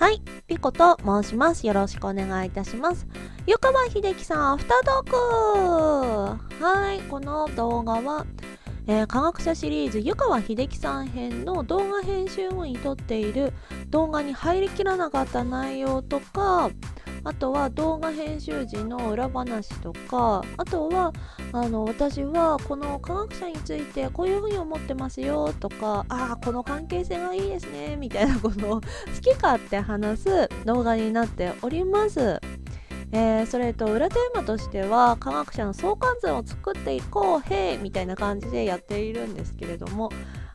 はい、ピコと申します。よろしくお願いいたします。湯川秀樹さん、アフタートークはい、この動画は、えー、科学者シリーズ湯川秀樹さん編の動画編集後に撮っている動画に入りきらなかった内容とかあとは動画編集時の裏話とかあとはあの私はこの科学者についてこういうふうに思ってますよとかああこの関係性がいいですねみたいなことを好き勝手話す動画になっております。えー、それと裏テーマとしては科学者の相関図を作っていこうへいみたいな感じでやっているんですけれども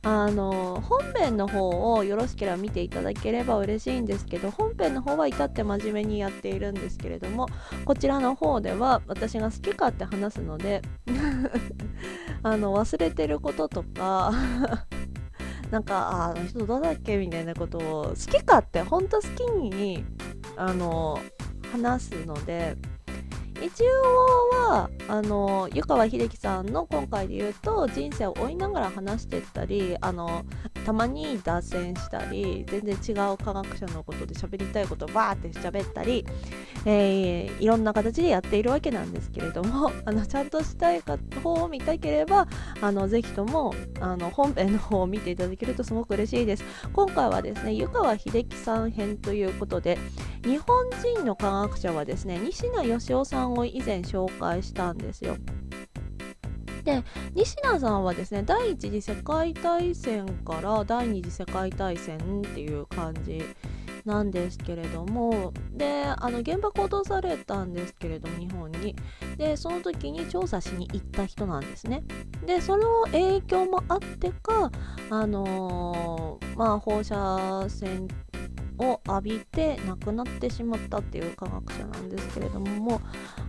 あの本編の方をよろしければ見ていただければ嬉しいんですけど本編の方は至って真面目にやっているんですけれどもこちらの方では私が好きかって話すので あの忘れてることとか なんかあの人どうだっけみたいなことを好きかって本当好きにあの話すので一応はあの湯川秀樹さんの今回で言うと人生を追いながら話してったりあのたまに脱線したり全然違う科学者のことで喋りたいことをバーって喋ったり、えー、いろんな形でやっているわけなんですけれども あのちゃんとしたい方を見たければあのぜひともあの本編の方を見ていただけるとすごく嬉しいです。今回はですね湯川秀樹さん編ということで日本人の科学者はですね西名義雄さんを以前紹介したんですよ。で西名さんはですね第一次世界大戦から第二次世界大戦っていう感じなんですけれどもであの原爆落とされたんですけれども日本にでその時に調査しに行った人なんですねでその影響もあってかあのー、まあ放射線を浴びて亡くなってしまったっていう科学者なんですけれども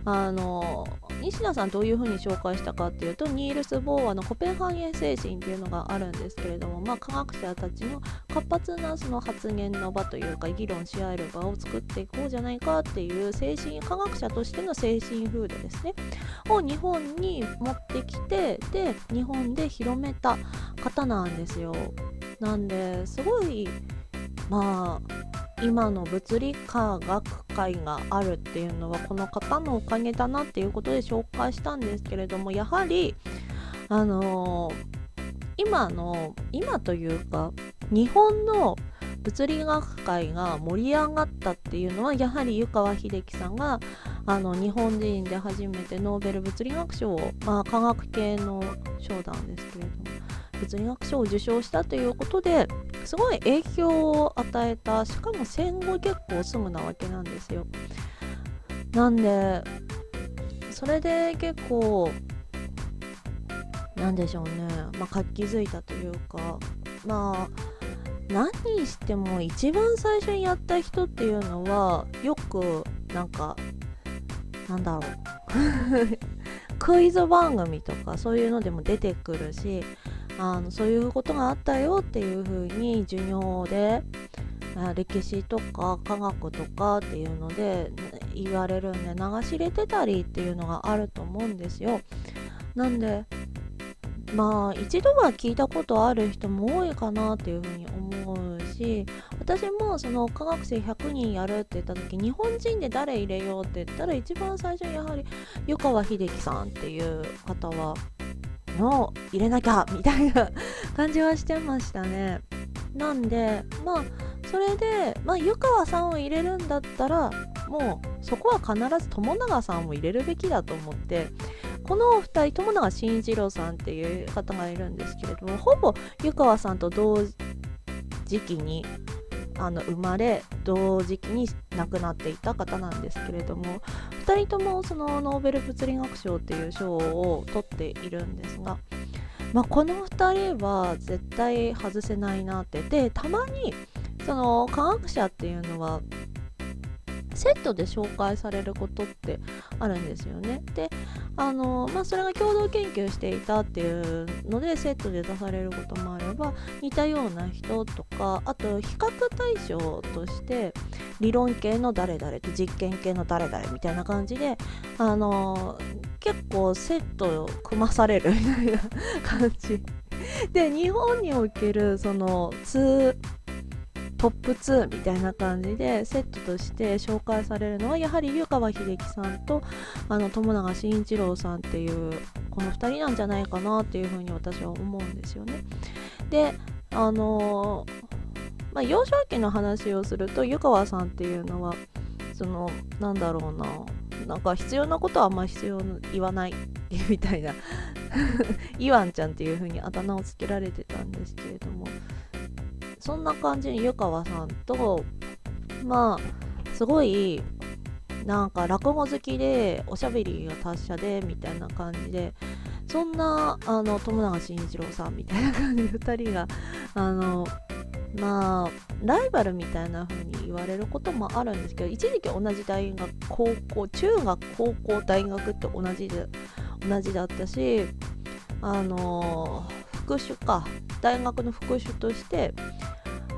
あの西田さんどういうふうに紹介したかっていうとニールス・ボーアのコペンハーゲン精神っていうのがあるんですけれども、まあ、科学者たちの活発なその発言の場というか議論し合える場を作っていこうじゃないかっていう精神科学者としての精神風土ですねを日本に持ってきてで日本で広めた方なんですよ。なんですごいまあ今の物理科学界があるっていうのはこの方のおかげだなっていうことで紹介したんですけれどもやはりあのー、今の今というか日本の物理学界が盛り上がったっていうのはやはり湯川秀樹さんがあの日本人で初めてノーベル物理学賞を、まあ、科学系の賞なんですけれども物理学賞を受賞したということですごい影響を与えたしかも戦後結構すぐなわけなんですよ。なんでそれで結構なんでしょうねまあ活気づいたというかまあ何にしても一番最初にやった人っていうのはよくなんかなんだろう。クイズ番組とかそういうのでも出てくるしあのそういうことがあったよっていう風に授業で歴史とか科学とかっていうので言われるんで流し入れてたりっていうのがあると思うんですよ。なんでまあ一度は聞いたことある人も多いかなっていうふうに思うし私もその科学生100人やるって言った時日本人で誰入れようって言ったら一番最初にやはり湯川秀樹さんっていう方はの入れなきゃみたいな感じはしてましたね。なんでまあそれで、まあ、湯川さんを入れるんだったらもうそこは必ず友永さんを入れるべきだと思ってこのお二人友永慎一郎さんっていう方がいるんですけれどもほぼ湯川さんと同時期にあの生まれ同時期に亡くなっていた方なんですけれども2人ともそのノーベル物理学賞っていう賞を取っているんですが、まあ、この2人は絶対外せないなって。でたまにその科学者っていうのはセットで紹介されることってあるんですよね。であのまあ、それが共同研究していたっていうのでセットで出されることもあれば似たような人とかあと比較対象として理論系の誰々と実験系の誰々みたいな感じであの結構セットを組まされるみたいな感じで日本におけるその通トップ2みたいな感じでセットとして紹介されるのはやはり湯川秀樹さんとあの友永慎一郎さんっていうこの2人なんじゃないかなっていうふうに私は思うんですよね。であのまあ、幼少期の話をすると湯川さんっていうのはそのなんだろうななんか必要なことはあんま必要言わないみたいな イワンちゃんっていう風にあだ名をつけられてたんですけれどもそんな感じに湯川さんとまあすごいなんか落語好きでおしゃべりが達者でみたいな感じでそんなあの友永慎一郎さんみたいな感じで2人があのまあライバルみたいな風に言われることもあるんですけど一時期同じ大学高校中学高校大学って同じで同じだったしあの復習か。大学の復習として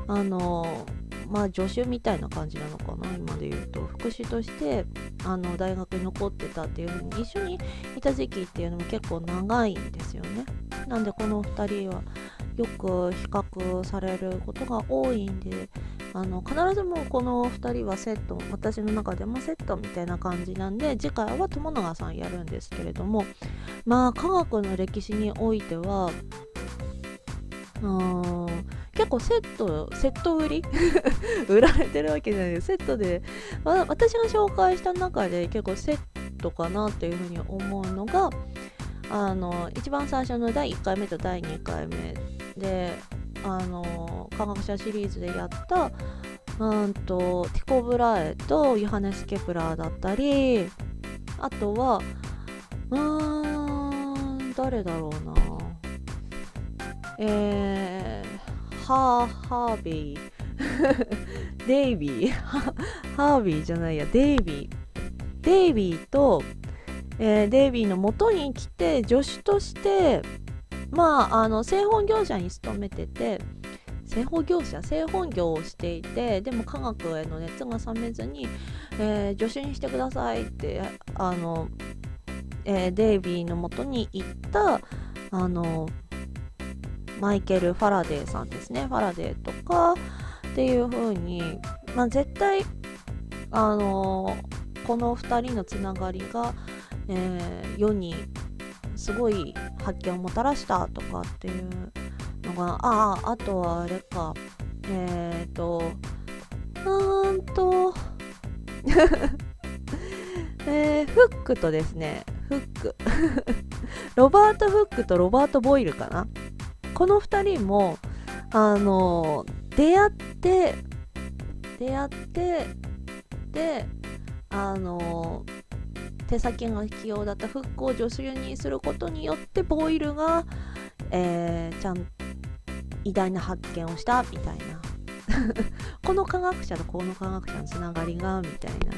あのまあ助手みたいな感じなのかな今で言うと。復習としてあの大学に残ってたっていう風に一緒にいた時期っていうのも結構長いんですよね。なんでこの2人はよく比較されることが多いんであの必ずもうこの2人はセット私の中でもセットみたいな感じなんで次回は友永さんやるんですけれどもまあ科学の歴史においては結構セットセット売り？売られてるわけじゃない。ですセットで、私が紹介した中で結構セットかなっていうふうに思うのがあの一番最初の第1回目と第2回目であの科学者シリーズでやったうんとティコ・ブラエとヨハネス・ケプラーだったりあとはうーん誰だろうな。えー、ハーハービーデイビーハービーじゃないやデイビーデイビーと、えー、デイビーの元に来て助手としてまああの製本業者に勤めてて製本業者製本業をしていてでも科学への熱が冷めずに、えー、助手にしてくださいってあの、えー、デイビーのもとに行ったあのマイケル・ファラデーさんですね。ファラデーとかっていう風にまあ絶対あのこの2人のつながりが、えー、世にすごい発見をもたらしたとかっていうのがあああとはあれか。えっ、ー、となんと えー、フックとですねフック。ロバート・フックとロバート・ボイルかな。この2人もあの出会って出会ってであの手先が器用だったフックを助手にすることによってボイルが、えー、ちゃん偉大な発見をしたみたいな。この科学者とこの科学者のつながりがみたいな。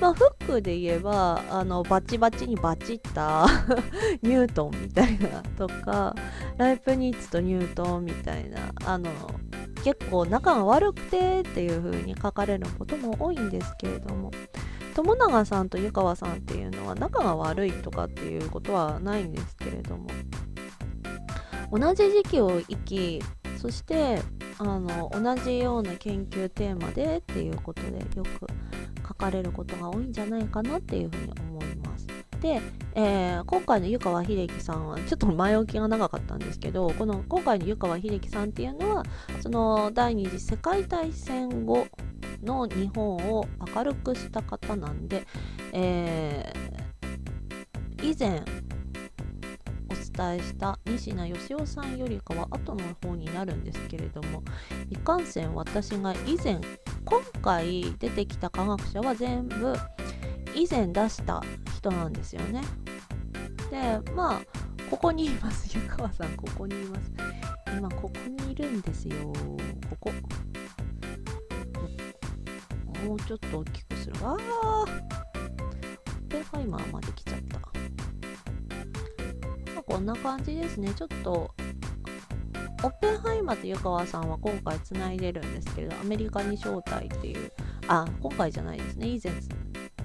まあフックで言えばあのバチバチにバチった ニュートンみたいなとかライプニッツとニュートンみたいなあの結構仲が悪くてっていう風に書かれることも多いんですけれども友永さんと湯川さんっていうのは仲が悪いとかっていうことはないんですけれども同じ時期を生きそしてあの同じような研究テーマでっていうことでよく書かれることが多いんじゃないかなっていうふうに思います。で、えー、今回の湯川秀樹さんはちょっと前置きが長かったんですけどこの今回の湯川秀樹さんっていうのはその第二次世界大戦後の日本を明るくした方なんで、えー、以前お伝えした西名義雄さんよりかは後の方になるんですけれどもいかんせん私が以前今回出てきた科学者は全部以前出した人なんですよね。でまあここにいます。湯川さんここにいます。今ここにいるんですよ。ここ。もうちょっと大きくする。あー。オッペンハイマーまで来ちゃった、まあ、こんな感じですね。ちょっとオッペンハイマーと湯川さんは今回つないでるんですけれどアメリカに招待っていう。あ今回じゃないですね。以前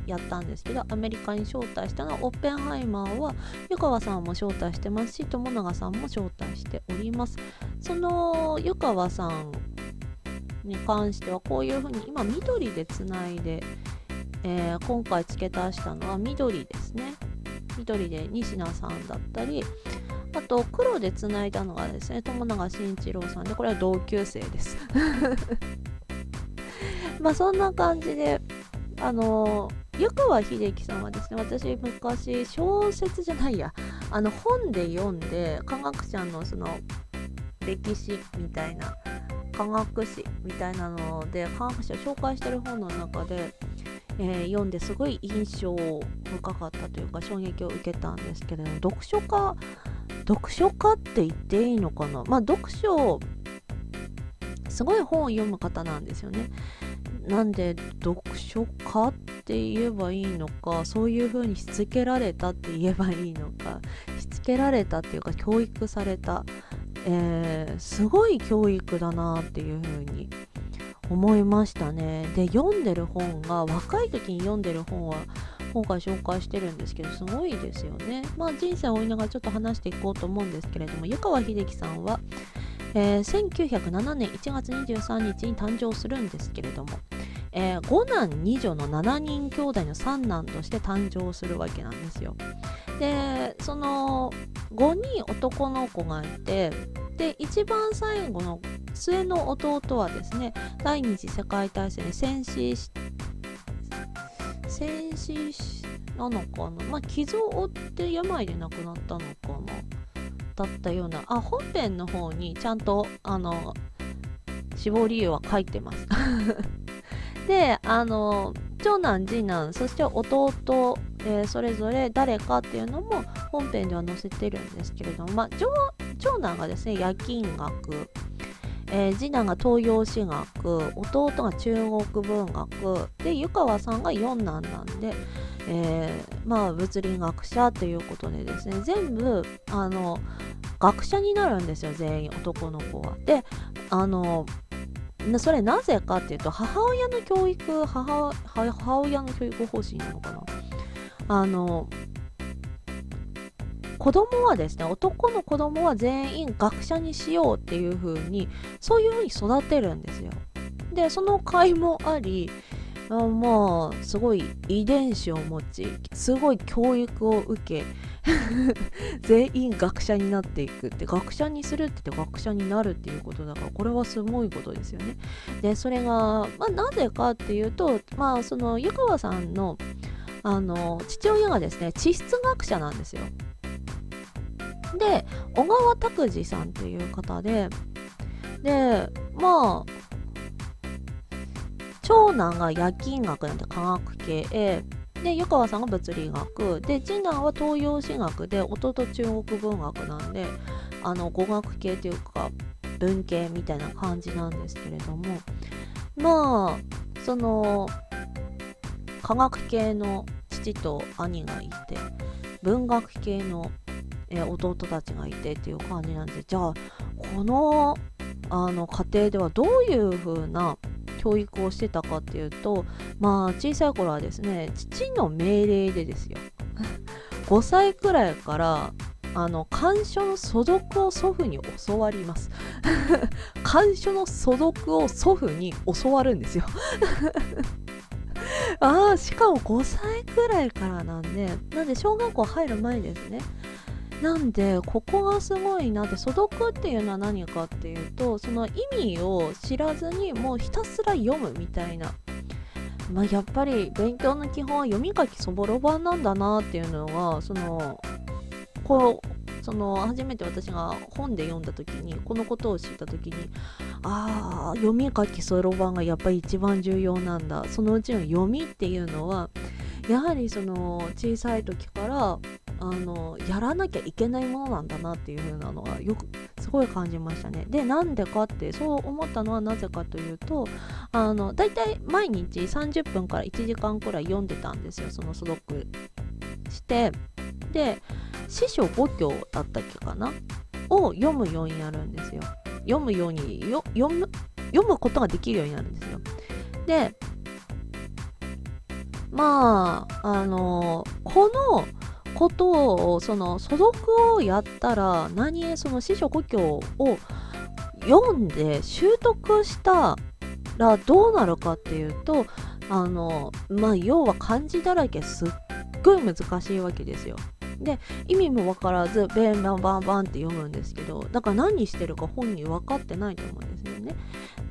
やったんですけどアメリカに招待したのはオッペンハイマーは湯川さんも招待してますし友永さんも招待しております。その湯川さんに関してはこういうふうに今緑でつないで、えー、今回付け足したのは緑ですね。緑で仁科さんだったりあと黒でつないだのがですね友永慎一郎さんでこれは同級生です。まあそんな感じであの湯川秀樹さんはですね私昔小説じゃないやあの本で読んで科学者のその歴史みたいな科学史みたいなので科学者紹介してる本の中で、えー、読んですごい印象深かったというか衝撃を受けたんですけれども読書家読書家って言っていいのかな？まあ読書すごい本を読む方なんですよね。なんで読書家って言えばいいのかそういう風にしつけられたって言えばいいのか しつけられたっていうか教育された、えー、すごい教育だなっていう風に思いましたね。で読んでる本が若い時に読んでる本は今回紹介してるんですけどすごいですよね。まあ人生を追いながらちょっと話していこうと思うんですけれども湯川秀樹さんはえー、1907年1月23日に誕生するんですけれども、えー、5男2女の7人兄弟の三男として誕生するわけなんですよ。でその5人男の子がいてで一番最後の末の弟はですね第二次世界大戦で戦死し戦死なのかな？まあ傷を負って病で亡くなったのかな？だったような。あ本編の方にちゃんとあの死亡理由は書いてます。であの長男次男そして弟、えー、それぞれ誰かっていうのも本編では載せてるんですけれども、まあ、長男がですね夜勤学。えー、次男が東洋史学。弟が中国文学。で湯川さんが四男なんで、えー、まあ物理学者ということでですね全部あの学者になるんですよ全員男の子は。であのそれなぜかっていうと母親の教育母母親の教育方針なのかな。あの子供はですね男の子供は全員学者にしようっていう風にそういう風に育てるんですよ。でその甲斐もありあまあすごい遺伝子を持ちすごい教育を受け 全員学者になっていくって学者にするって言って学者になるっていうことだからこれはすごいことですよね。でそれが、まあ、なぜかっていうとまあその湯川さんのあの父親がですね地質学者なんですよ。で小川拓司さんっていう方ででまあ長男が夜勤学なんて科学系で湯川さんが物理学。で次男は東洋史学で弟中国文学なんであの語学系というか文系みたいな感じなんですけれども。まあその科学系の父と兄がいて文学系の、え弟たちがいてっていう感じなんでじゃあこのあの家庭ではどういう風な教育をしてたかっていうとまあ小さい頃はですね父の命令でですよ。5歳くらいからあの漢書の素読を祖父に教わります。漢書の素読を祖父に教わるんですよ。ああしかも5歳くらいからなんでなんで小学校入る前ですね。なんでここがすごいなって素読っていうのは何かっていうとその意味を知らずにもうひたすら読むみたいな、まあ、やっぱり勉強の基本は読み書きそぼろ版なんだなっていうのがそのこうその初めて私が本で読んだ時にこのことを知った時にああ読み書きそぼろばんがやっぱり一番重要なんだ。そのうちの読みっていうのはやはりその小さい時からあのやらなきゃいけないものなんだなっていう風なのはよくすごい感じましたね。でなんでかってそう思ったのはなぜかというとあのだいたい毎日30分から1時間くらい読んでたんですよその素読してで師匠5教だったっけかな？を読むようになるんですよ。読むようによ読む読むことができるようになるんですよ。でまああのこのことをその素読をやったら何その師匠故郷を読んで習得したらどうなるかっていうとあのまあ要は漢字だらけすっごい難しいわけですよ。で意味も分からずベンバンバンバンって読むんですけどだから何してるか本人分かってないと思うんですよね。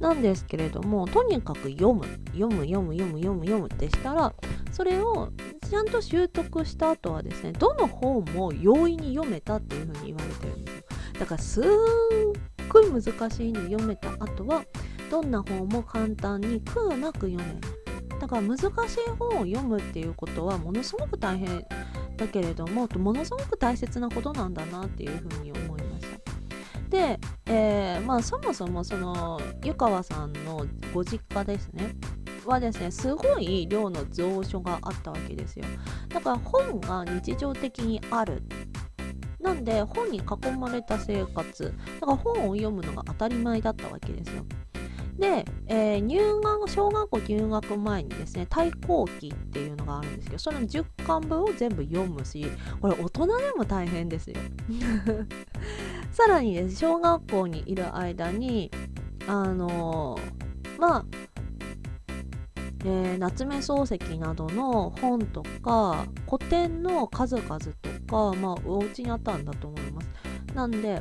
なんですけれどもとにかく読む読む読む読む読む読むってしたらそれをちゃんと習得した後はですねどの本も容易に読めたっていうふうに言われてるんですよ。だからすっごい難しいの読めた後はどんな本も簡単に苦なく読める。だから難しい本を読むっていうことはものすごく大変だけれどもものすごく大切なことなんだなっていうふうに思いました。で、えー、まあそもそもその湯川さんのご実家ですね。はですねすごい量の蔵書があったわけですよ。だから本が日常的にある。なんで本に囲まれた生活。だから本を読むのが当たり前だったわけですよ。で、えー、入学小学校入学前にですね対抗期っていうのがあるんですけどその10巻分を全部読むしこれ大人でも大変ですよ さらにです、小学校にいる間にあのー、まあえー、夏目漱石などの本とか古典の数々とか、まあ、お家にあったんだと思います。なんで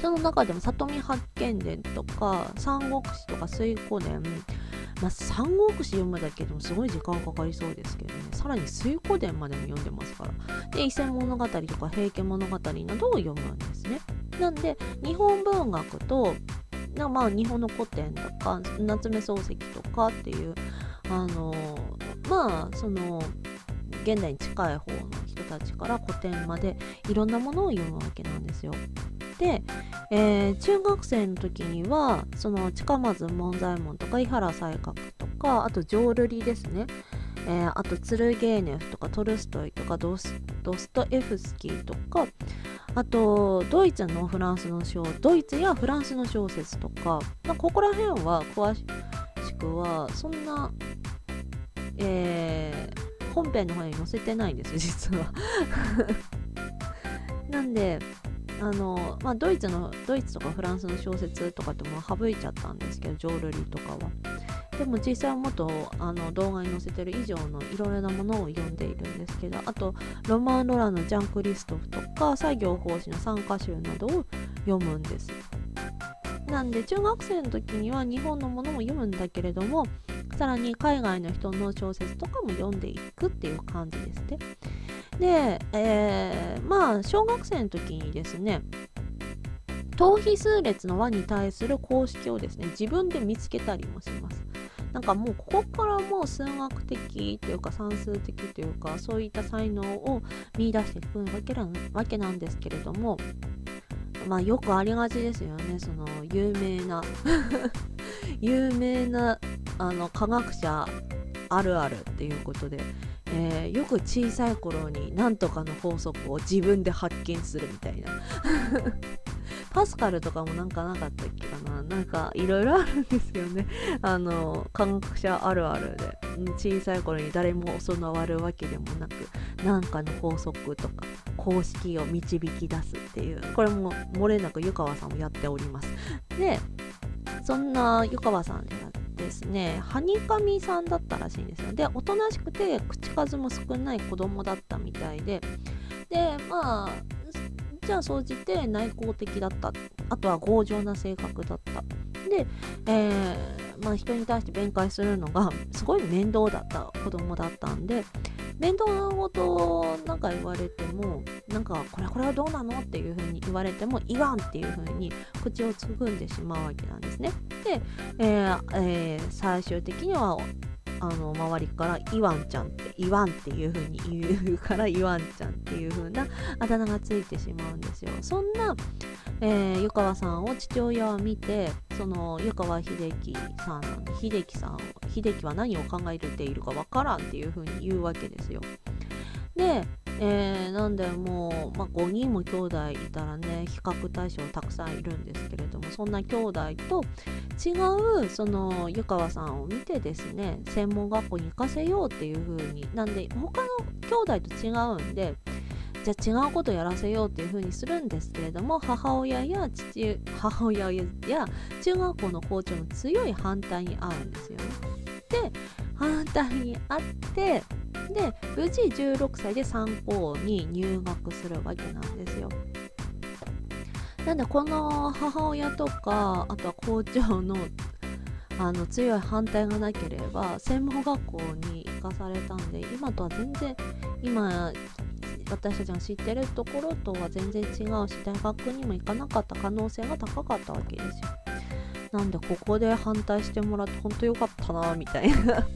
その中でも里見八犬伝とか三国志とか水古伝。まあ、三国志読むだけでもすごい時間かかりそうですけどね。さらに水古伝までも読んでますから。で伊勢物語とか平家物語などを読むんですね。なんで日本文学とまあ日本の古典とか夏目漱石とかっていうあのまあその現代に近い方の人たちから古典までいろんなものを読むわけなんですよ。で、えー、中学生の時にはその近松門左衛門とか井原西鶴とかあと浄瑠璃ですね、えー、あとツルゲーネフとかトルストイとかドストエフスキーとかあとドイツのフランスの小ドイツやフランスの小説とか、まあ、ここら辺は詳しくはそんな、えー、本編の方に載せてないんです実は。なんであの、まあ、ドイツのドイツとかフランスの小説とかっても省いちゃったんですけど浄瑠璃とかは。でも実際はもっとあの動画に載せてる以上のいろいろなものを読んでいるんですけどあとロマン・ロラのジャン・クリストフとか作業奉仕の参加集などを読むんです。なんで中学生の時には日本のものも読むんだけれどもさらに海外の人の小説とかも読んでいくっていう感じですねで、えー、まあ小学生の時にですね等比数列の和に対する公式をですね自分で見つけたりもします。なんかもうここからもう数学的というか算数的というかそういった才能を見出していくわけなんですけれどもまあよくありがちですよね。その有名な 有名なあの科学者あるあるっていうことで、えー、よく小さい頃に何とかの法則を自分で発見するみたいな。パスカルとかもなんかなかったっけかななんかいろいろあるんですよね。あの、科学者あるあるで。小さい頃に誰も教わるわけでもなく、なんかの法則とか公式を導き出すっていう、これも漏れなく湯川さんもやっております。で、そんな湯川さんですね、はにかみさんだったらしいんですよ。で、おとなしくて口数も少ない子供だったみたいで、で、まあ、じゃあ総じて内向的だった。あとは強情な性格だった。で、えー、まあ、人に対して弁解するのがすごい面倒だった子供だったんで面倒なことなんか言われてもなんかこれこれはどうなのっていう風に言われても言わんっていう風に口をつぐんでしまうわけなんですね。で、えーえー、最終的にはあの周りからイワンちゃんってイワンっていう風に言うからイワンちゃんっていう風なあだ名がついてしまうんですよ。そんな、えー、湯川さんを父親は見てその湯川秀樹さん秀樹さん秀樹は何を考えているかわからんっていう風に言うわけですよ。でえー、なんでもう、まあ、5人も兄弟いたらね比較対象たくさんいるんですけれどもそんな兄弟と違うその湯川さんを見てですね専門学校に行かせようっていう風になんで他の兄弟と違うんでじゃあ違うことやらせようっていうふうにするんですけれども母親や父母親や中学校の校長の強い反対に遭うんですよね。で反対にあってで無事16歳で参考に入学するわけなんですよ。なんでこの母親とかあとは校長のあの強い反対がなければ専門学校に行かされたんで今とは全然今私たちが知ってるところとは全然違うし大学にも行かなかった可能性が高かったわけですよなんでここで反対してもらって本当よかったなみたいな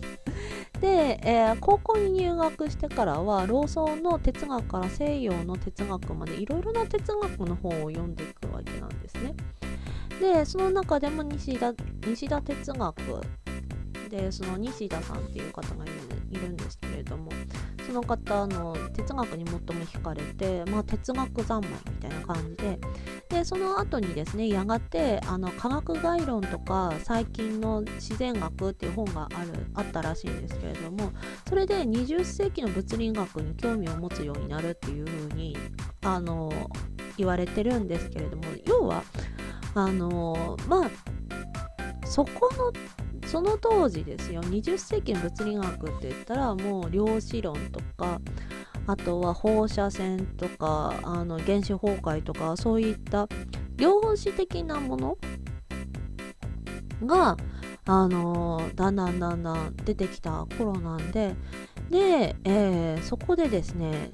で、えー、高校に入学してからは老僧の哲学から西洋の哲学までいろいろな哲学の本を読んでいくわけなんですね。でその中でも西田西田哲学でその西田さんっていう方がいるんですけれどもその方の哲学に最も惹かれて、まあ、哲学三昧みたいな感じで。でその後にですねやがてあの科学概論とか最近の自然学っていう本があるあったらしいんですけれどもそれで20世紀の物理学に興味を持つようになるっていうふうにあの言われてるんですけれども要はあのまあそこのその当時ですよ。20世紀の物理学って言ったらもう量子論とかあとは放射線とかあの原子崩壊とかそういった量子的なものがあのー、だんだんだんだん出てきた頃なんでで、えー、そこでですね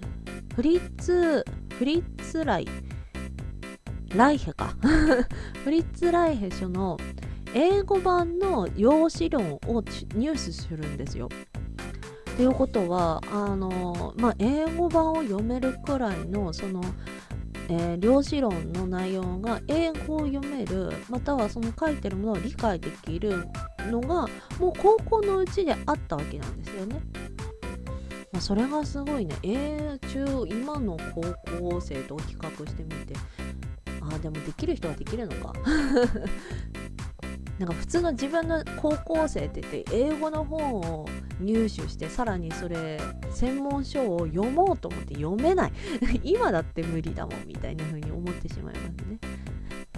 フリッツフリッツライライヘか。フリッツ・ライヘ書の英語版の用紙論を入手するんですよ。ということはあの、まあ、英語版を読めるくらいのその、えー、量子論の内容が英語を読めるまたはその書いてるものを理解できるのがもう高校のうちであったわけなんですよね。まあ、それがすごいね、えー、中今の高校生と比較してみてあでもできる人はできるのかなんか普通の自分の高校生って言って英語の本を入手してさらにそれ専門書を読もうと思って読めない。今だって無理だもんみたいな風に思ってしまいますね。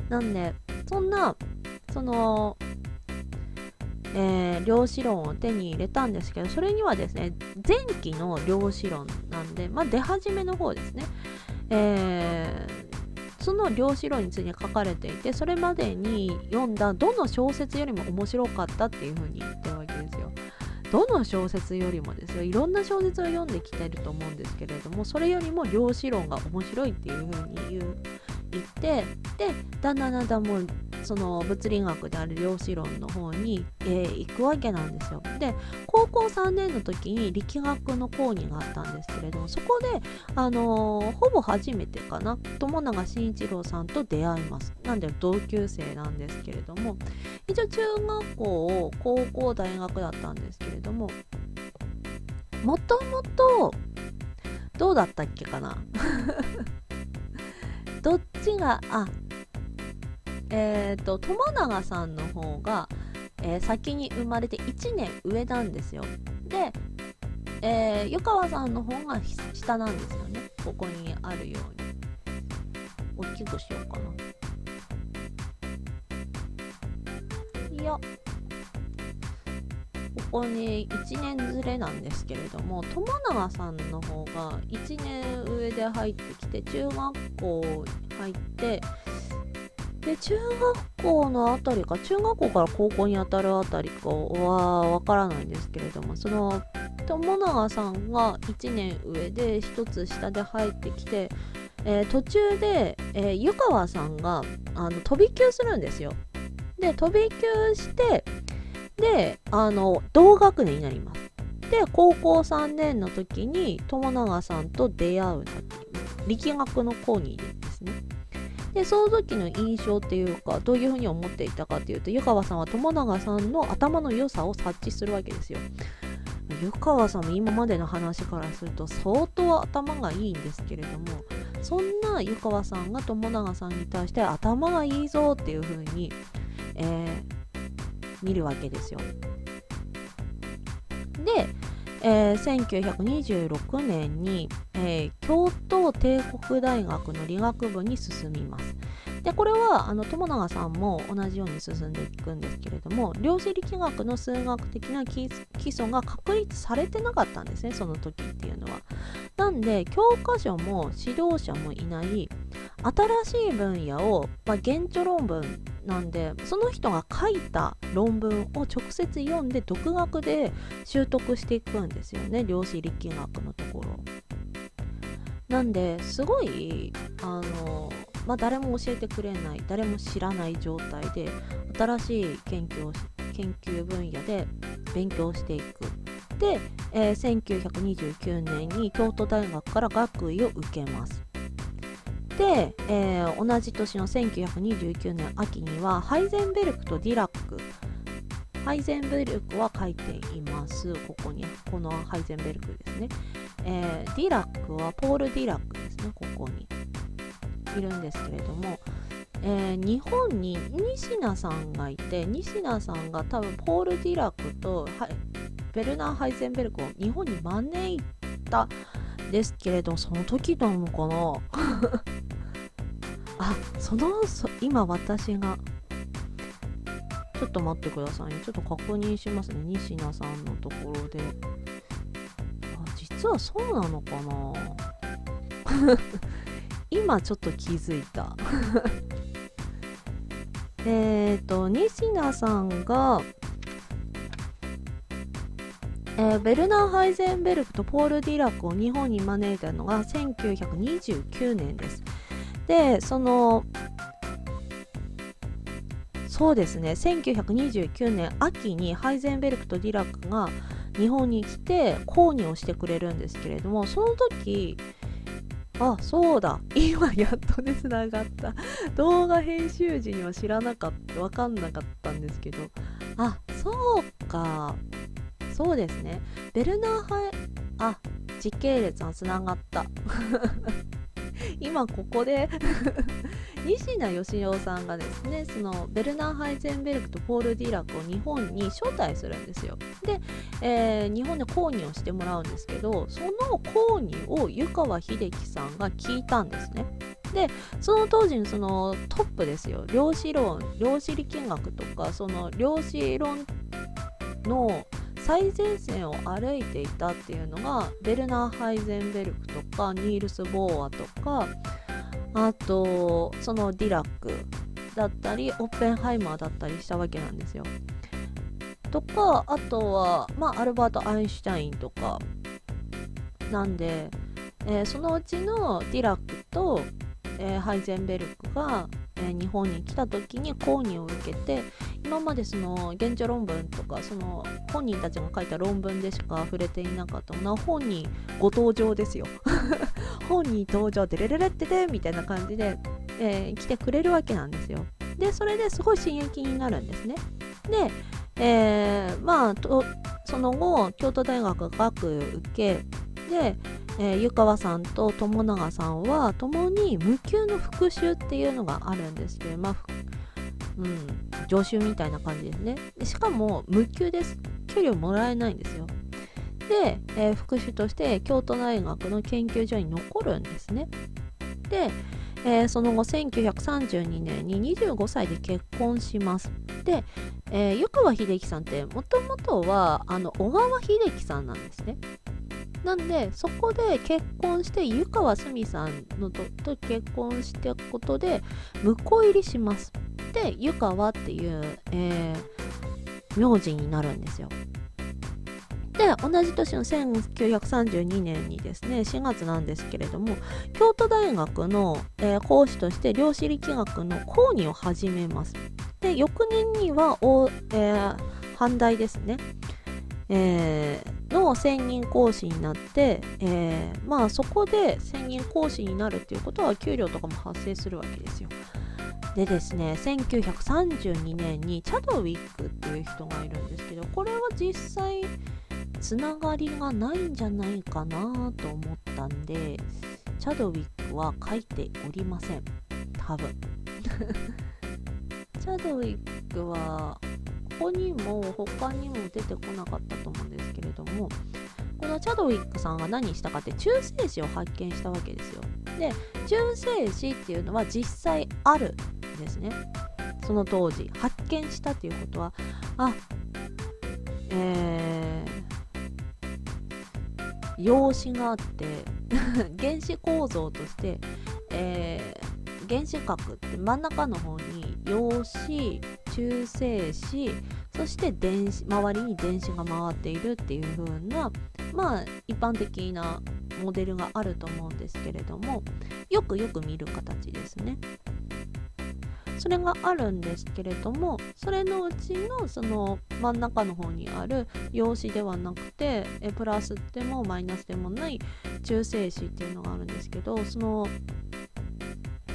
なんでそんなそのえー、量子論を手に入れたんですけどそれにはですね前期の量子論なんでまあ出始めの方ですね。えーその量子論について書かれていてそれまでに読んだどの小説よりも面白かったっていう風に言ってるわけですよ。どの小説よりもですよいろんな小説を読んできてると思うんですけれどもそれよりも量子論が面白いっていう風に言う言ってでだんだんだんだんもうその物理学である量子論の方に、えー、行くわけなんですよ。で高校3年の時に力学の講義があったんですけれどそこで、あのー、ほぼ初めてかな友永慎一郎さんと出会います。なんで同級生なんですけれども一応中学校高校大学だったんですけれどももともとどうだったっけかな？どっちがあえっ、ー、と友永さんの方が、えー、先に生まれて1年上なんですよ。で、えー、湯川さんの方が下なんですよね。ここにあるように。大きくしようかな。いや。ここに1年ずれなんですけれども友永さんの方が1年上で入ってきて中学校入ってで中学校のあたりか中学校から高校にあたるあたりかはわからないんですけれどもその友永さんが1年上で1つ下で入ってきて、えー、途中で、えー、湯川さんがあの飛び級するんですよ。で飛び級してであの同学年になります。で高校3年の時に友永さんと出会う力学の講義で。でその時の印象っていうかどういうふうに思っていたかっていうと湯川さんは友永さんの頭の良さを察知するわけですよ。湯川さんも今までの話からすると相当頭がいいんですけれどもそんな湯川さんが友永さんに対して頭がいいぞっていうふうに、えー、見るわけですよ。でえー、1926年に、えー、京都帝国大学の理学部に進みます。でこれはあの友永さんも同じように進んでいくんですけれども量子力学の数学的な基礎が確立されてなかったんですねその時っていうのは。なんで教科書も指導者もいない新しい分野を、まあ、原著論文なんでその人が書いた論文を直接読んで独学で習得していくんですよね量子力学のところ。なんですごいあのまあ、誰も教えてくれない誰も知らない状態で新しい研究研究分野で勉強していく。で、えー、1929年に京都大学から学位を受けます。で、えー、同じ年の1929年秋にはハイゼンベルクとディラック。ハイゼンベルクは書いています。ここにこのハイゼンベルクですね、えー、ディラックはポール・ディラックですねここに。いるんですけれども、えー、日本に仁科さんがいて仁科さんが多分ポール・ディラックとベルナー・ハイゼンベルクを日本に招いたですけれどその時なのかな？あそのそ今私がちょっと待ってくださいね。ちょっと確認しますね。西名さんのところで。あ実はそうなのかな？今ちょっと気づいた。えっと西名さんが、えー、ベルナー・ハイゼンベルクとポール・ディラクを日本に招いたのが1929年です。でそのそうですね1929年秋にハイゼンベルクとディラクが日本に来て講義をしてくれるんですけれどもその時あそうだ。今やっとでつながった。動画編集時には知らなかった。分かんなかったんですけど。あそうか。そうですね。ベルナーハイあ時系列はつながった。今ここで 西名義雄さんがですねそのベルナー・ハイゼンベルクとポール・ディラクを日本に招待するんですよ。で、えー、日本で講義をしてもらうんですけどその講義を湯川秀樹さんが聞いたんですね。でその当時のそのトップですよ。量子論量子力学とかその量子論の最前線を歩いていたっていうのがベルナー・ハイゼンベルクとかニールス・ボーアとかあとそのディラックだったりオッペンハイマーだったりしたわけなんですよ。とかあとは、まあ、アルバート・アインシュタインとかなんで、えー、そのうちのディラックと、えー、ハイゼンベルクが、え、日本に来た時に講義を受けて今までその現地論文とかその本人たちが書いた論文でしか触れていなかった。のは本人ご登場ですよ。本人登場でレレレっててみたいな感じで、えー、来てくれるわけなんですよ。でそれですごい刺激になるんですね。で、えー、まあその後京都大学学受けで、えー、湯川さんと友永さんは共に無給の復習っていうのがあるんですけど、まあうん、常習みたいな感じですね。でしかも無給です。給料もらえないんですよ。で、えー、副手として京都大学の研究所に残るんですね。で、えー、その後1932年に25歳で結婚します。で、えー、湯川秀樹さんってもともとはあの小川秀樹さんなんですね。なんでそこで結婚して湯川すみさんのとと結婚したことで婿入りしますで湯川っていう、えー、名字になるんですよ。で同じ年の1932年にですね4月なんですけれども京都大学の、えー、講師として量子力学の講義を始めます。で翌年にはお、えー、阪大ですね、えー、の専任講師になって、えー、まあそこで専任講師になるっていうことは給料とかも発生するわけですよ。でですね1932年にチャドウィックっていう人がいるんですけどこれは実際つながりがないんじゃないかなと思ったんでチャドウィックは書いておりません。多分。チャドウィックはここにも他にも出てこなかったと思うんですけれどもこのチャドウィックさんが何したかって中性子を発見したわけですよ。で中性子っていうのは実際あるんですね。その当時発見したっていうことはあえー、陽子があって 原子構造として、えー、原子核って真ん中の方に陽子中性子そして電子周りに電子が回っているっていう風なまあ一般的なモデルがあると思うんですけれどもよくよく見る形ですね。それがあるんですけれどもそれのうちのその真ん中の方にある陽子ではなくてえプラスでもマイナスでもない中性子っていうのがあるんですけどその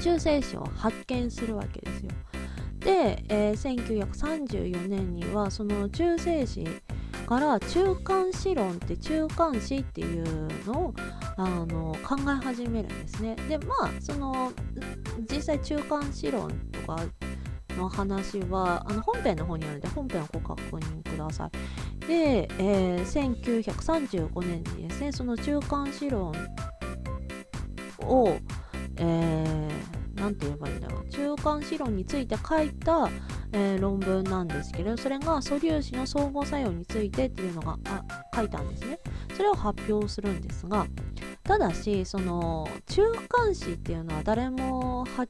中性子を発見するわけですよ。で、えー、1934年にはその中性子から中間子論って中間子っていうのをあの考え始めるんですね。でまあその実際中間子論とかの話はあの本編の方にあるので本編をご確認ください。で、えー、1935年にですねその中間子論を、えー、なんて言えばいいんだろう。中間子論について書いたえー、論文なんですけどそれが素粒子の相互作用についてっていうのがあ書いたんですね。それを発表するんですがただしその中間子っていうのは誰もは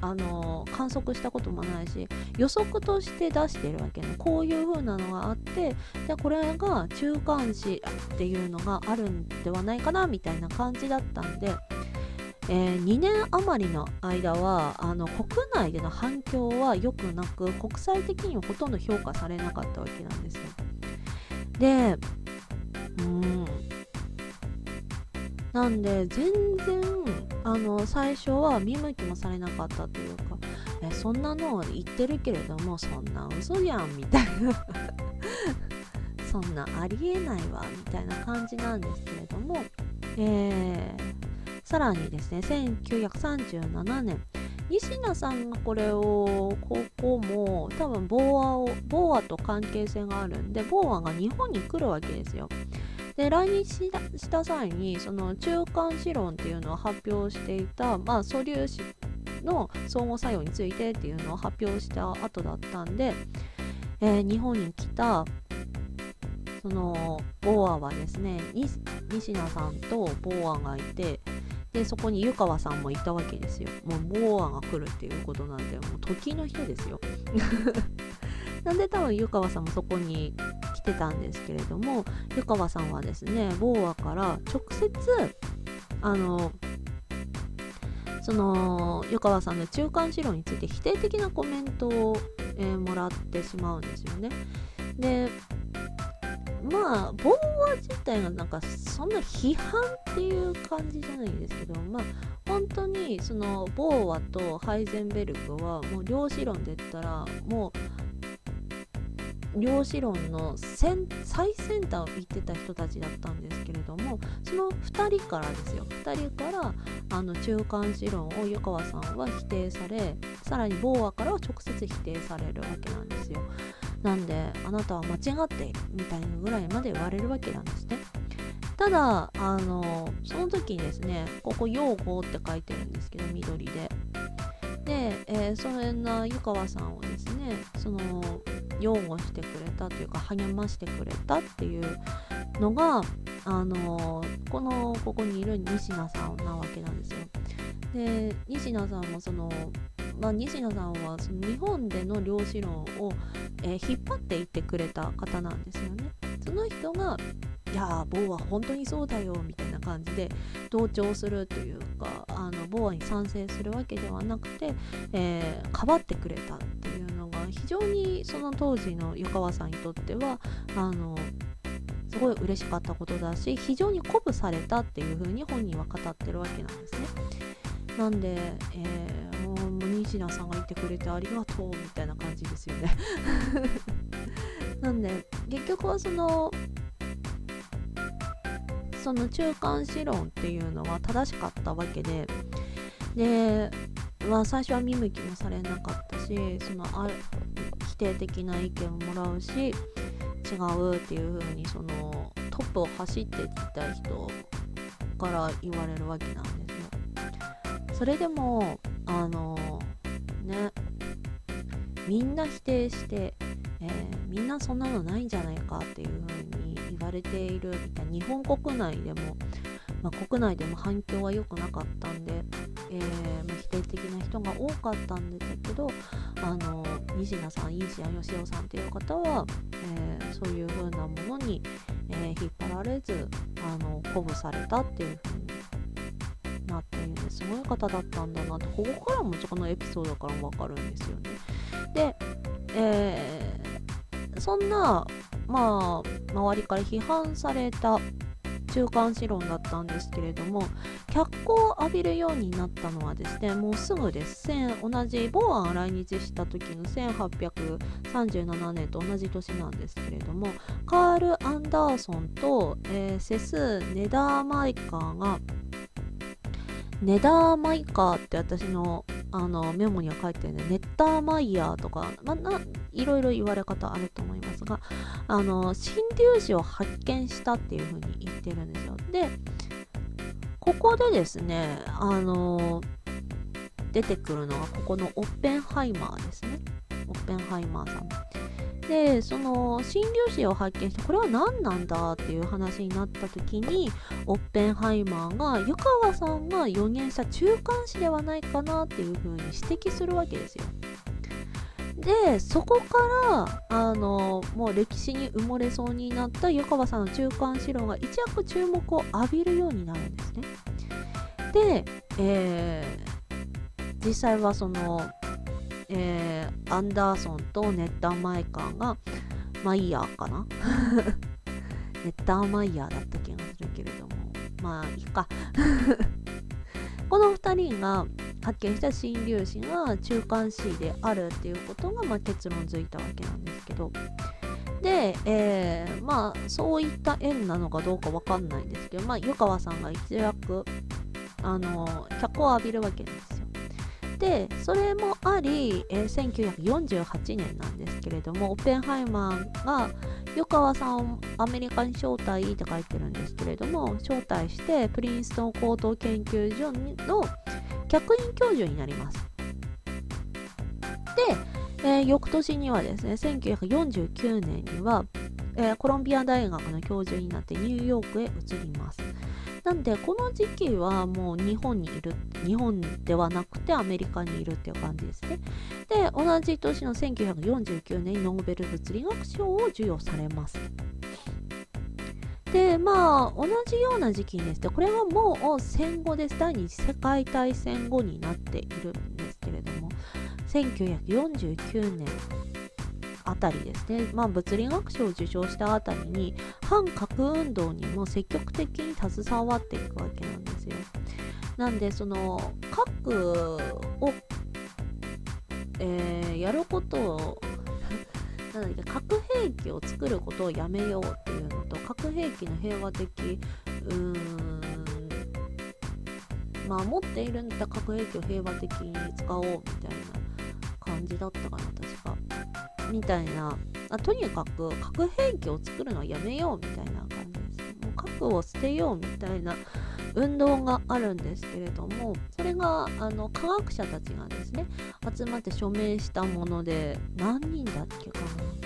あの観測したこともないし予測として出してるわけね。こういう風なのがあってでこれが中間子っていうのがあるんではないかなみたいな感じだったんでえー、2年余りの間はあの国内での反響は良くなく国際的にはほとんど評価されなかったわけなんですよ。でうんなんで全然あの最初は見向きもされなかったというかえそんなの言ってるけれどもそんな嘘じゃんみたいな そんなありえないわみたいな感じなんですけれどもえーさらにですね1937年西名さんがこれを高校も多分ボーアをボーアと関係性があるんでボーアが日本に来るわけですよ。で来日した際にその中間子論っていうのを発表していた、まあ、素粒子の相互作用についてっていうのを発表した後だったんで、えー、日本に来たそのボーアはですね西名さんとボーアがいてでそこに湯川さんもいたわけですよもうボーアが来るっていうことなんでもう時の人ですよ なんで多分湯川さんもそこに来てたんですけれども湯川さんはですねボーアから直接あのその湯川さんの中間子論について否定的なコメントを、えー、もらってしまうんですよね。でまあ、ボーア自体がなんかそんな批判っていう感じじゃないんですけど、まあ、本当にそのボーアとハイゼンベルクはもう量子論で言ったらもう量子論の最先端を言ってた人たちだったんですけれどもその2人からですよ2人からあの中間子論を湯川さんは否定されさらにボーアからは直接否定されるわけなんですよ。なんであなたは間違っているみたいなぐらいまで言われるわけなんですね。ただあのその時にですねここ「用語」って書いてるんですけど緑で。で、えー、そんな湯川さんをですねその擁護してくれたというか励ましてくれたっていうのがあのこのここにいる西名さんなわけなんですよ。で西名さんもそのまあ、西野さんはその日本での量子論を、えー、引っ張っていってくれた方なんですよね。その人がいやーボーは本当にそうだよみたいな感じで同調するというかあのボーアに賛成するわけではなくて、えー、かばってくれたっていうのが非常にその当時の湯川さんにとってはあのすごい嬉しかったことだし非常に鼓舞されたっていう風に本人は語ってるわけなんですね。なんで、えー、もう西田さんがいてくれてありがとうみたいな感じですよね なんで結局はそのその中間子論っていうのは正しかったわけでで、まあ、最初は見向きもされなかったしそのあ否定的な意見をもらうし違うっていう風にその突プを走っていた人から言われるわけなんですよ。それでもあのね。みんな否定して、えー、みんなそんなのないんじゃないかっていう風に言われているみたい。な日本国内でも、まあ、国内でも反響は良くなかったんで、えー、否定的な人が多かったんですけどあの西名さん、飯谷義雄さんっていう方は、えー、そういう風なものに、え引っ張られずあの鼓舞されたっていう風にすごい方だったんだなってここからもこのエピソードからも分かるんですよね。で、えー、そんなまあ周りから批判された中間子論だったんですけれども脚光を浴びるようになったのはですねもうすぐです同じボアン来日した時の1837年と同じ年なんですけれどもカール・アンダーソンと、えー、セス・ネダーマイカーがネダーマイカーって私のあのメモには書いてるんで、ネッターマイヤーとか、まあ、いろいろ言われ方あると思いますが、あの、新粒子を発見したっていうふうに言ってるんですよ。で、ここでですね、あの、出てくるのが、ここのオッペンハイマーですね。オッペンハイマーさん。でその新粒子を発見してこれは何なんだっていう話になった時にオッペンハイマーが湯川さんが予言した中間子ではないかなっていうふうに指摘するわけですよ。でそこからあのもう歴史に埋もれそうになった湯川さんの中間子論が一躍注目を浴びるようになるんですね。で、えー、実際はそのえー、アンダーソンとネッターマイカーがマイヤーかな？ネッターマイヤーだった気がするけれども。まあいいか。この2人が発見した新粒子が中間 C であるっていうことが、まあ、結論づいたわけなんですけど。で、えー、まあそういった縁なのかどうかわかんないんですけどまあ湯川さんが一躍あの脚光を浴びるわけですでそれもあり、えー、1948年なんですけれどもオッペンハイマーが湯川さんをアメリカに招待って書いてるんですけれども招待してプリンストン高等研究所の客員教授になります。で、えー、翌年にはですね1949年には、えー、コロンビア大学の教授になってニューヨークへ移ります。なんでこの時期はもう日本にいる日本ではなくてアメリカにいるっていう感じですね。で同じ年の1949年にノーベル物理学賞を授与されます。でまあ同じような時期にですねこれはもう戦後です。第二次世界大戦後になっているんですけれども1949年。あたりですね、まあ、物理学賞を受賞したあたりに反核運動にも積極的に携わっていくわけなんですよ。なんでその核を、えー、やることを なんだっけ核兵器を作ることをやめようっていうのと核兵器の平和的うーんまあ持っているんだったら核兵器を平和的に使おうみたいな感じだったかな確かみたいな。あとにかく核兵器を作るのはやめようみたいな感じです。もう核を捨てようみたいな運動があるんですけれどもそれがあの科学者たちがですね集まって署名したもので何人だっけか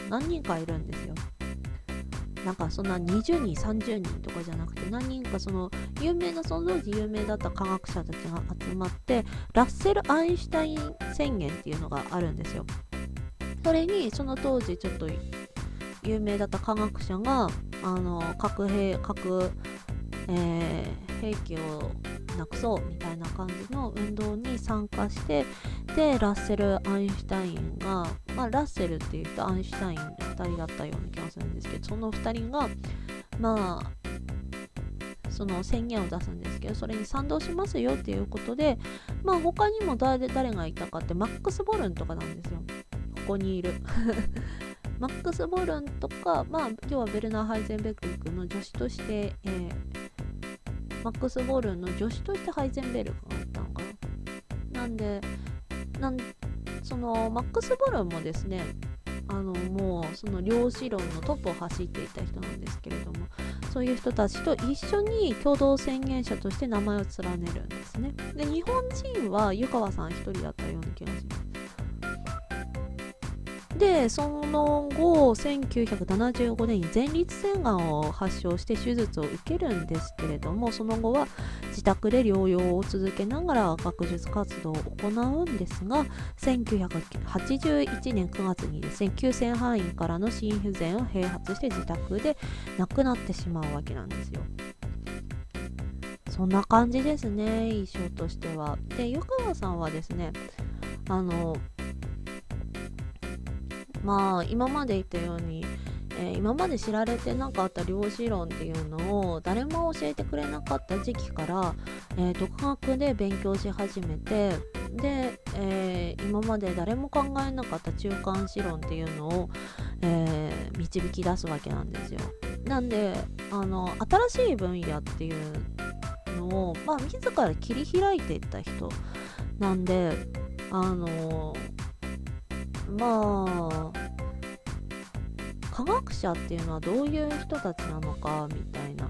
な。何人かいるんですよ。なんかそんな20人30人とかじゃなくて何人かその有名なその当時有名だった科学者たちが集まってラッセル・アインシュタイン宣言っていうのがあるんですよ。それにその当時ちょっと有名だった科学者があの核兵核、えー、兵器をなくそうみたいな感じの運動に参加してでラッセル・アインシュタインが、まあ、ラッセルっていう人アインシュタイン2人だったような気がするんですけどその2人がまあその宣言を出すんですけどそれに賛同しますよっていうことでまあ他にも誰誰がいたかってマックス・ボルンとかなんですよ。こにいる。マックス・ボルンとか、まあ、今日はベルナー・ハイゼンベルクの助手として、えー、マックス・ボルンの助手としてハイゼンベルクがあったのかな。なんで、なんそのマックス・ボルンもですね、あのもうその量子論のトップを走っていた人なんですけれどもそういう人たちと一緒に共同宣言者として名前を連ねるんですね。で日本人は湯川さん一人だったような気がします。でその後1975年に前立腺がんを発症して手術を受けるんですけれどもその後は自宅で療養を続けながら学術活動を行うんですが1981年9月にですね急性肺炎からの心不全を併発して自宅で亡くなってしまうわけなんですよ。そんな感じですね、衣装としては。で、湯川さんはですね、あの、まあ今まで言ったように、えー、今まで知られてなかった量子論っていうのを誰も教えてくれなかった時期から、えー、独学で勉強し始めてで、えー、今まで誰も考えなかった中間子論っていうのを、えー、導き出すわけなんですよ。なんであの新しい分野っていうのを、まあ、自ら切り開いていった人なんであのまあ科学者っていうのはどういう人たちなのかみたいな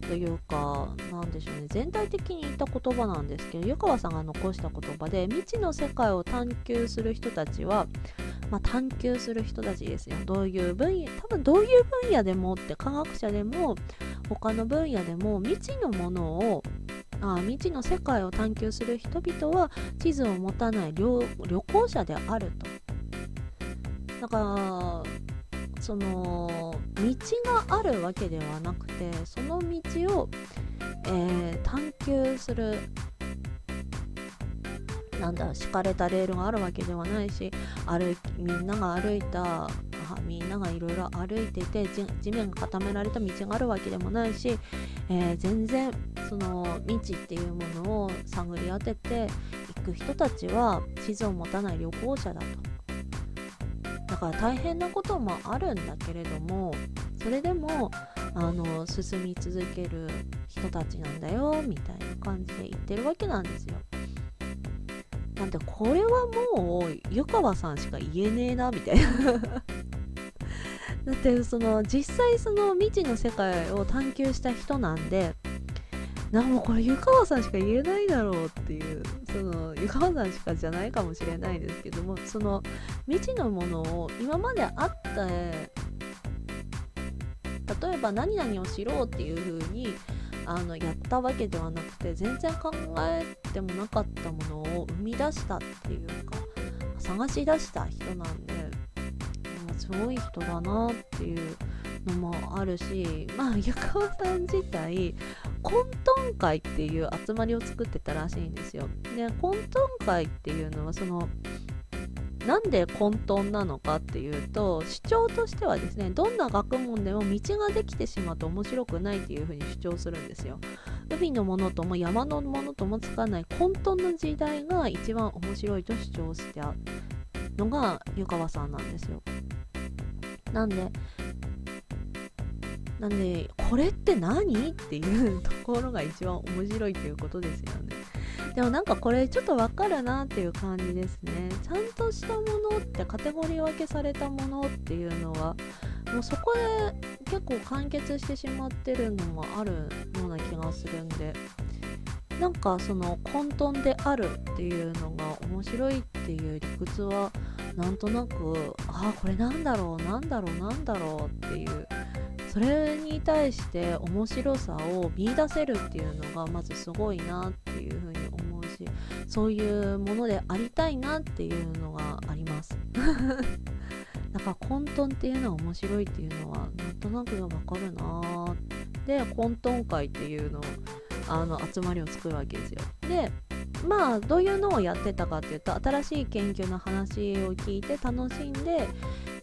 というかなんでしょうね全体的に言った言葉なんですけど湯川さんが残した言葉で未知の世界を探求する人たちはまあ、探求する人たちですよ。どういう分野、多分どういう分野でもって科学者でも他の分野でも未知のものをあ未知の世界を探求する人々は地図を持たない旅行者であると。だからその道があるわけではなくてその道を、えー、探求するなんだ敷かれたレールがあるわけではないし歩みんなが歩いたみんながいろいろ歩いてて地面が固められた道があるわけでもないし、えー、全然その未知っていうものを探り当てていく人たちは地図を持たない旅行者だとだから大変なこともあるんだけれどもそれでもあの進み続ける人たちなんだよみたいな感じで言ってるわけなんですよ。なんでこれはもう湯川さんしか言えねえなみたいなだってその実際その未知の世界を探求した人なんでなんもこれ湯川さんしか言えないだろうっていうその湯川さんしかじゃないかもしれないですけどもその未知のものを今まであった例えば何々を知ろうっていう風にあのやったわけではなくて全然考えてもなかったものを生み出したっていうか探し出した人なんですごい人だなっていうのもあるしまあ湯川さん自体混沌会っていう集まりを作ってたらしいんですよ。で混沌会っていうのはそのなんで混沌なのかっていうと主張としてはですねどんな学問でも道ができてしまうと面白くないっていうふうに主張するんですよ。海のものとも山のものともつかない混沌の時代が一番面白いと主張したのが湯川さんなんですよ。なんでなんでこれって何？っていうところが一番面白いということですよね。でもなんかこれちょっとわかるなっていう感じですね。ちゃんとしたものってカテゴリー分けされたものっていうのはもうそこで結構完結してしまってるのもあるような気がするんでなんかその混沌であるっていうのが面白いっていう理屈はなんとなくああこれなんだろうなんだろうなんだろうっていう。それに対して面白さを見いだせるっていうのがまずすごいなっていうふうに思うしそういうものでありたいなっていうのがあります。だか混沌っていうのは面白いっていうのはなんとなくわかるなで混沌会っていうのをあの集まりを作るわけですよ。でまあどういうのをやってたかっていうと新しい研究の話を聞いて楽しんで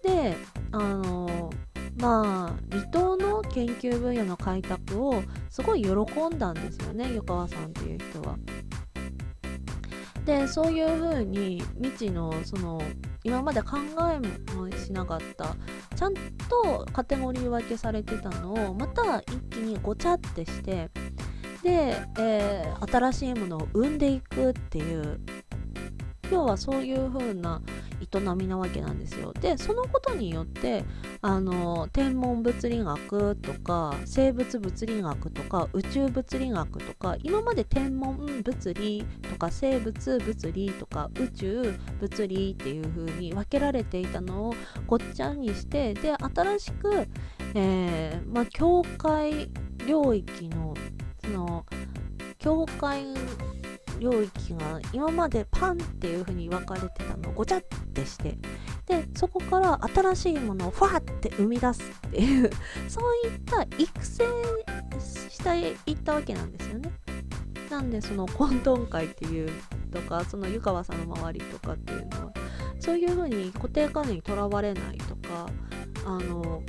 であのまあ離島の研究分野の開拓をすごい喜んだんですよね湯川さんっていう人は。でそういうふうに未知のその今まで考えもしなかったちゃんとカテゴリー分けされてたのをまた一気にごちゃってしてで、えー、新しいものを生んでいくっていう要はそういう風な営みなわけなんですよ。でそのことによってあの天文物理学とか生物物理学とか宇宙物理学とか今まで天文物理とか生物物理とか宇宙物理っていう風に分けられていたのをごっちゃにしてで新しく、えー、まあ、境界領域のその境界領域が今までパンっていう風に分かれてたのをごちゃってしてでそこから新しいものをファーって生み出すっていうそういった育成していったわけなんですよね。なんでその混沌会っていうとかその湯川さんの周りとかっていうのはそういう風に固定観念にとらわれないとかあの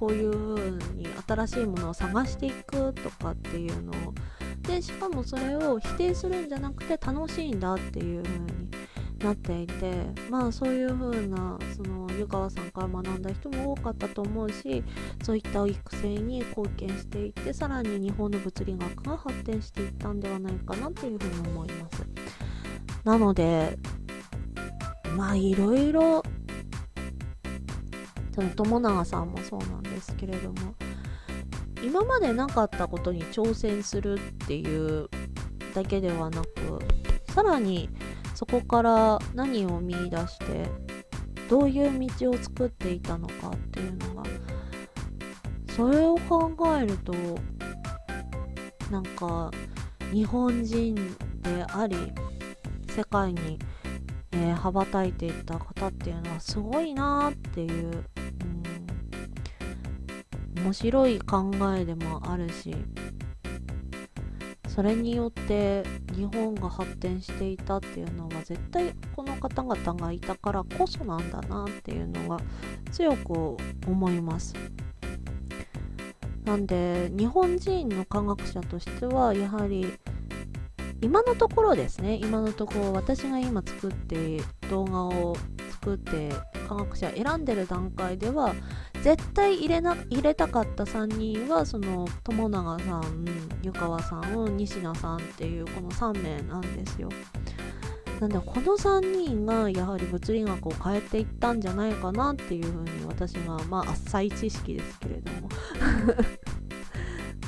こういう風に新しいものを探していくとかっていうのをでしかもそれを否定するんじゃなくて楽しいんだっていう風になっていてまあそういう風なその湯川さんから学んだ人も多かったと思うしそういった育成に貢献していってさらに日本の物理学が発展していったんではないかなっていう風に思います。なのでまあいろいろその友永さんもそうなんですけれども。今までなかったことに挑戦するっていうだけではなくさらにそこから何を見いだしてどういう道を作っていたのかっていうのがそれを考えるとなんか日本人であり世界に、えー、羽ばたいていった方っていうのはすごいなっていう、面白い考えでもあるしそれによって日本が発展していたっていうのは絶対この方々がいたからこそなんだなっていうのが強く思います。なんで日本人の科学者としてはやはり今のところですね今のところ私が今作って動画を作って科学者選んでる段階では絶対入れな入れたかった3人はその友永さん湯川さん西名さんっていうこの3名なんですよ。なんでこの3人がやはり物理学を変えていったんじゃないかなっていうふうに私がまあ浅い知識ですけれども。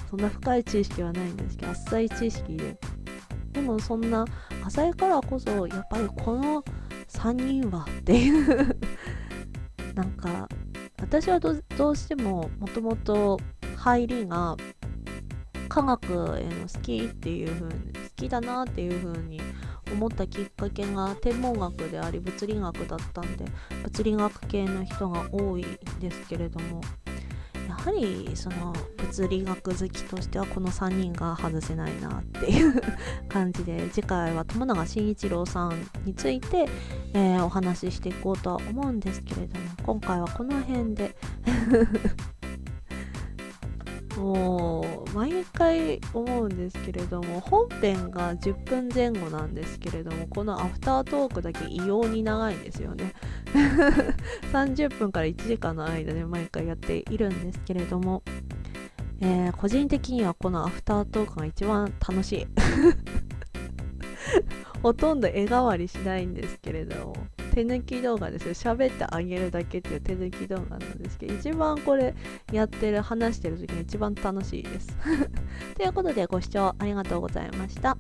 そんな深い知識はないんですけど浅い知識で。でもそんな浅いからこそやっぱりこの3人はっていうなんか私はどうしてももともと入りが科学への好きっていう風に好きだなっていう風に思ったきっかけが天文学であり物理学だったんで物理学系の人が多いんですけれどもやはりその物理学好きとしてはこの3人が外せないなっていう感じで次回は友永慎一郎さんについて、えー、お話ししていこうとは思うんですけれども今回はこの辺で。もう毎回思うんですけれども本編が10分前後なんですけれどもこのアフタートークだけ異様に長いんですよね。30分から1時間の間で毎回やっているんですけれども、えー、個人的にはこのアフタートークが一番楽しい。ほとんど絵代わりしないんですけれども手抜き動画ですよ喋ってあげるだけっていう手抜き動画なんですけど一番これやってる話してる時に一番楽しいです。ということでご視聴ありがとうございました。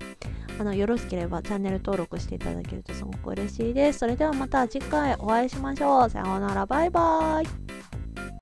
あのよろしければチャンネル登録していただけるとすごく嬉しいです。それではまた次回お会いしましょう。さようなら。バイバーイ。